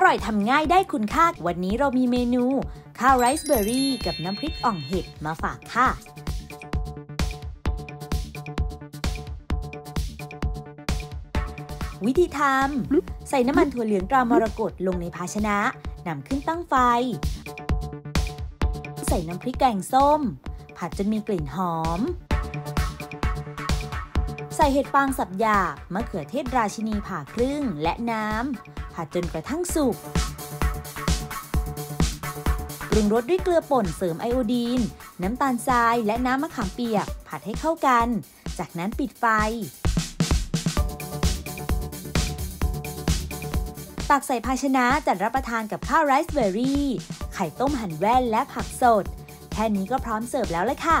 อร่อยทำง่ายได้คุณค่า วันนี้เรามีเมนู ข้าวไรซ์เบอร์รี่กับน้ำพริกอ่องเห็ดมาฝากค่ะ วิธีทำ ใส่น้ำมันถั่วเหลืองตรามรกตลงในภาชนะ นำขึ้นตั้งไฟ ใส่น้ำพริกแกงส้ม ผัดจนมีกลิ่นหอม ใส่เห็ดฟางสับหยาบมะเขือเทศราชินีผ่าครึ่งและน้ำผัดจนกระทั่งสุกปรุงรสด้วยเกลือป่นเสริมไอโอดีน น้ำตาลทรายและน้ำมะขามเปียก ผัดให้เข้ากัน จากนั้นปิดไฟ ตักใส่ภาชนะจัดรับประทานกับข้าวไรซ์เบอร์รี่ ไข่ต้มหั่นแว่นและผักสด แค่นี้ก็พร้อมเสิร์ฟแล้วเลยค่ะ